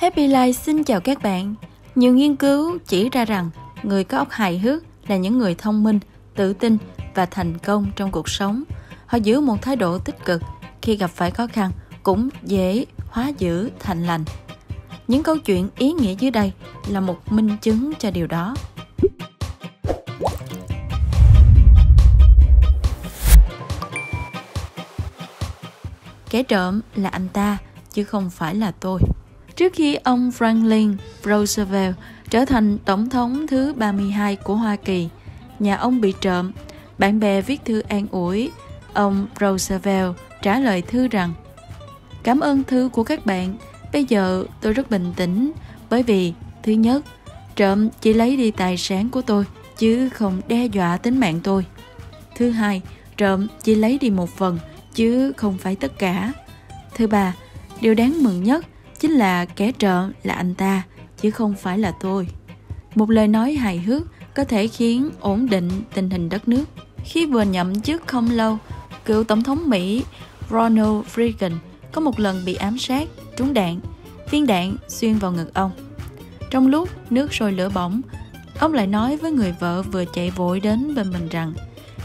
Happy Life xin chào các bạn. Nhiều nghiên cứu chỉ ra rằng người có óc hài hước là những người thông minh, tự tin và thành công trong cuộc sống. Họ giữ một thái độ tích cực khi gặp phải khó khăn cũng dễ hóa dữ thành lành. Những câu chuyện ý nghĩa dưới đây là một minh chứng cho điều đó. Kẻ trộm là anh ta chứ không phải là tôi. Trước khi ông Franklin Roosevelt trở thành tổng thống thứ 32 của Hoa Kỳ, nhà ông bị trộm, bạn bè viết thư an ủi. Ông Roosevelt trả lời thư rằng Cảm ơn thư của các bạn, bây giờ tôi rất bình tĩnh bởi vì thứ nhất, trộm chỉ lấy đi tài sản của tôi chứ không đe dọa tính mạng tôi. Thứ hai, trộm chỉ lấy đi một phần chứ không phải tất cả. Thứ ba, điều đáng mừng nhất chính là kẻ trộm là anh ta, chứ không phải là tôi. Một lời nói hài hước có thể khiến ổn định tình hình đất nước. Khi vừa nhậm chức không lâu, cựu tổng thống mỹ ronald reagan có một lần bị ám sát, trúng đạn, viên đạn xuyên vào ngực ông. Trong lúc nước sôi lửa bỏng, ông lại nói với người vợ vừa chạy vội đến bên mình rằng,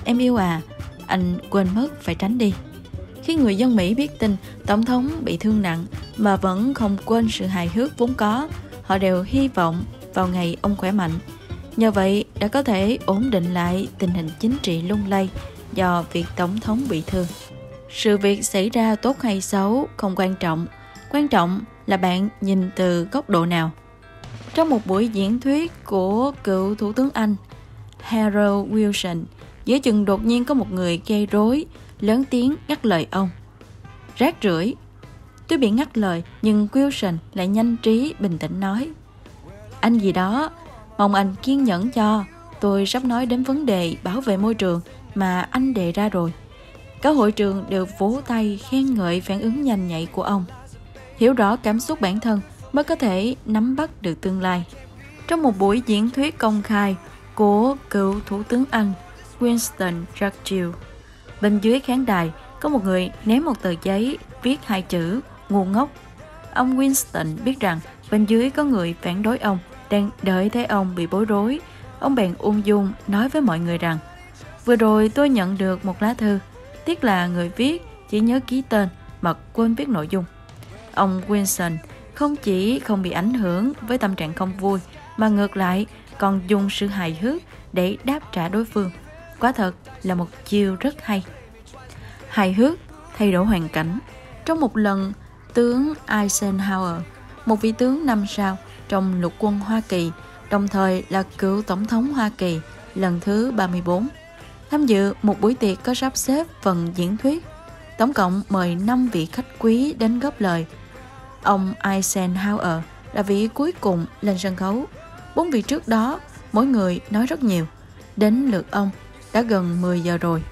em yêu à anh quên mất phải tránh đi khi người dân Mỹ biết tin Tổng thống bị thương nặng mà vẫn không quên sự hài hước vốn có, họ đều hy vọng vào ngày ông khỏe mạnh. Nhờ vậy đã có thể ổn định lại tình hình chính trị lung lay do việc Tổng thống bị thương. Sự việc xảy ra tốt hay xấu không quan trọng, quan trọng là bạn nhìn từ góc độ nào. Trong một buổi diễn thuyết của cựu Thủ tướng Anh Harold Wilson, giữa chừng đột nhiên có một người gây rối lớn tiếng ngắt lời ông. Rác rưởi. Tôi bị ngắt lời, nhưng Wilson lại nhanh trí bình tĩnh nói. Anh gì đó, mong anh kiên nhẫn cho. Tôi sắp nói đến vấn đề bảo vệ môi trường mà anh đề ra rồi. các hội trường đều vỗ tay khen ngợi phản ứng nhanh nhạy của ông. Hiểu rõ cảm xúc bản thân mới có thể nắm bắt được tương lai. Trong một buổi diễn thuyết công khai của cựu Thủ tướng Anh Winston Churchill, Bên dưới khán đài có một người ném một tờ giấy viết hai chữ ngu ngốc. Ông Winston biết rằng bên dưới có người phản đối ông, đang đợi thấy ông bị bối rối. Ông bèn ung dung nói với mọi người rằng Vừa rồi tôi nhận được một lá thư, tiếc là người viết chỉ nhớ ký tên mà quên viết nội dung. Ông Winston không chỉ không bị ảnh hưởng với tâm trạng không vui mà ngược lại còn dùng sự hài hước để đáp trả đối phương. Quả thật là một chiêu rất hay. Hài hước, thay đổi hoàn cảnh. Trong một lần, tướng Eisenhower, một vị tướng năm sao trong lục quân Hoa Kỳ, đồng thời là cựu tổng thống Hoa Kỳ lần thứ 34, tham dự một buổi tiệc có sắp xếp phần diễn thuyết. Tổng cộng mời 5 vị khách quý đến góp lời. Ông Eisenhower là vị cuối cùng lên sân khấu. Bốn vị trước đó, mỗi người nói rất nhiều. Đến lượt ông, đã gần 10 giờ rồi.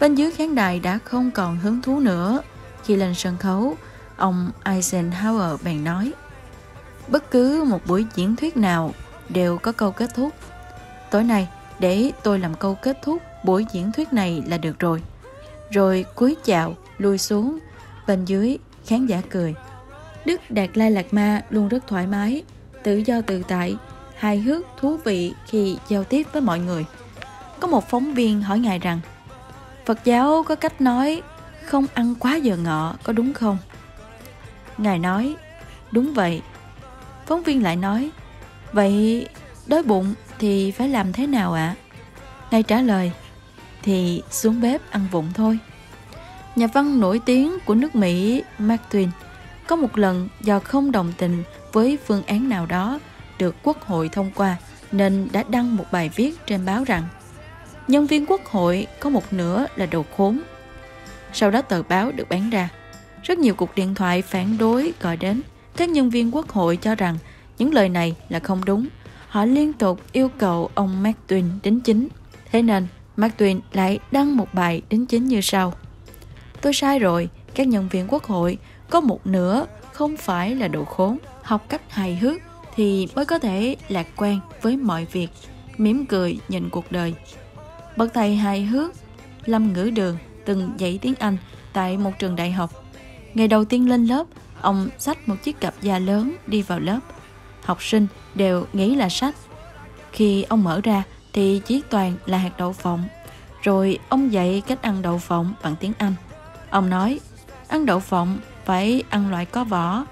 Bên dưới khán đài đã không còn hứng thú nữa. Khi lên sân khấu, ông Eisenhower bèn nói Bất cứ một buổi diễn thuyết nào đều có câu kết thúc. Tối nay, để tôi làm câu kết thúc buổi diễn thuyết này là được rồi. Rồi cúi chào, lui xuống, bên dưới khán giả cười. Đức Đạt Lai Lạt Ma luôn rất thoải mái, tự do tự tại, hài hước, thú vị khi giao tiếp với mọi người. Có một phóng viên hỏi ngài rằng, Phật giáo có cách nói không ăn quá giờ ngọ, có đúng không? Ngài nói, đúng vậy. Phóng viên lại nói, vậy đói bụng thì phải làm thế nào ạ? À? Ngài trả lời, thì xuống bếp ăn vụng thôi. Nhà văn nổi tiếng của nước Mỹ, Mark Twain, có một lần do không đồng tình với phương án nào đó được quốc hội thông qua nên đã đăng một bài viết trên báo rằng nhân viên quốc hội có một nửa là đồ khốn. Sau đó tờ báo được bán ra. Rất nhiều cuộc điện thoại phản đối gọi đến. Các nhân viên quốc hội cho rằng những lời này là không đúng. Họ liên tục yêu cầu ông Mark Twain đính chính. Thế nên, Mark Twain lại đăng một bài đính chính như sau. Tôi sai rồi, các nhân viên quốc hội có một nửa không phải là đồ khốn. Học cách hài hước thì mới có thể lạc quan với mọi việc, mỉm cười nhìn cuộc đời. Bậc thầy hài hước Lâm Ngữ Đường từng dạy tiếng Anh tại một trường đại học. Ngày đầu tiên lên lớp, Ông xách một chiếc cặp da lớn đi vào lớp. Học sinh đều nghĩ là sách. Khi ông mở ra thì chỉ toàn là hạt đậu phộng. Rồi ông dạy cách ăn đậu phộng bằng tiếng Anh. Ông nói, ăn đậu phộng phải ăn loại có vỏ.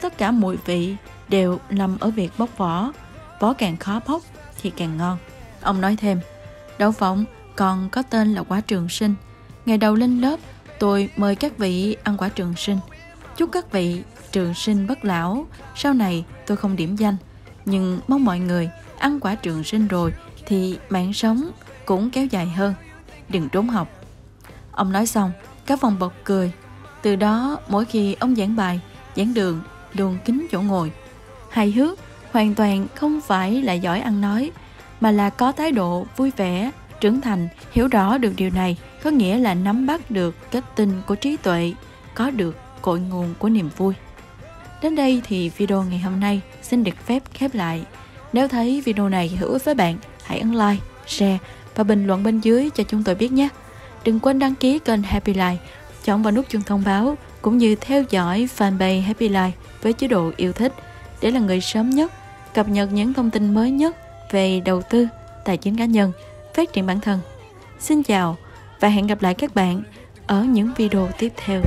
Tất cả mùi vị đều nằm ở việc bóc vỏ. Vỏ càng khó bóc thì càng ngon. Ông nói thêm, đậu phộng còn có tên là quả trường sinh. Ngày đầu lên lớp, tôi mời các vị ăn quả trường sinh. Chúc các vị trường sinh bất lão, sau này tôi không điểm danh, nhưng mong mọi người ăn quả trường sinh rồi thì mạng sống cũng kéo dài hơn. Đừng trốn học. Ông nói xong, các phòng bật cười. Từ đó, mỗi khi ông giảng bài, giảng đường luôn kính chỗ ngồi. Hài hước, hoàn toàn không phải là giỏi ăn nói, mà là có thái độ vui vẻ, trưởng thành, hiểu rõ được điều này có nghĩa là nắm bắt được kết tinh của trí tuệ, có được cội nguồn của niềm vui. Đến đây thì video ngày hôm nay xin được phép khép lại. Nếu thấy video này hữu ích với bạn, hãy ấn like, share và bình luận bên dưới cho chúng tôi biết nhé. Đừng quên đăng ký kênh Happy Life, chọn vào nút chuông thông báo cũng như theo dõi fanpage Happy Life với chế độ yêu thích để là người sớm nhất cập nhật những thông tin mới nhất về đầu tư, tài chính cá nhân, phát triển bản thân. Xin chào và hẹn gặp lại các bạn ở những video tiếp theo.